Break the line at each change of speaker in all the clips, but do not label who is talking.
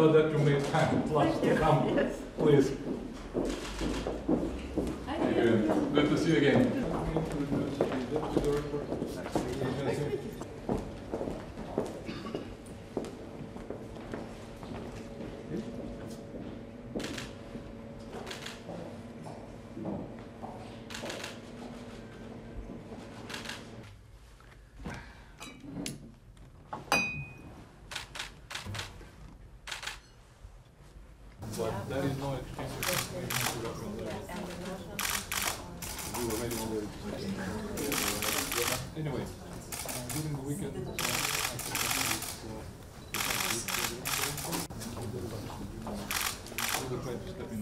That to make time plus to come, yes. please. Good to see you again. Anyway, during the weekend, I can try to step in.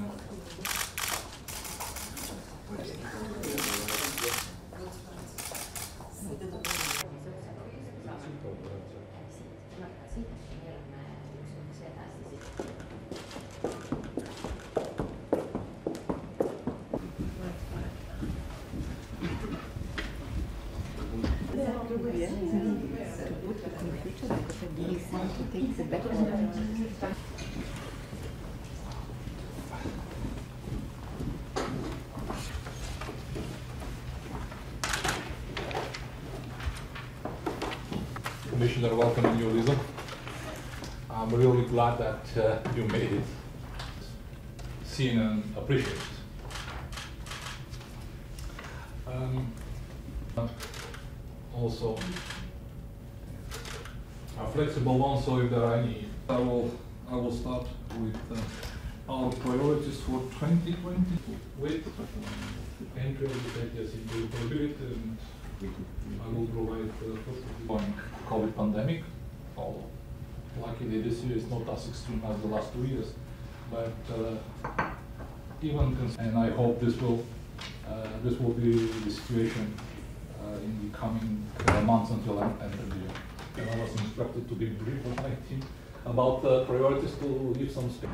Commissioner, welcome eu-LISA. I'm really glad that uh, you made it seen and appreciated. Um, also, a flexible one, so if there are any, I will, I will start with uh, our priorities for 2020 with entry of the ETIAS into interoperability and I will provide uh, first COVID pandemic. Luckily this year is not as extreme as the last two years, but uh, even and I hope this will uh, this will be the situation in the coming uh, months until I enter the year. And I was instructed to be brief on my team about uh, priorities to give some space.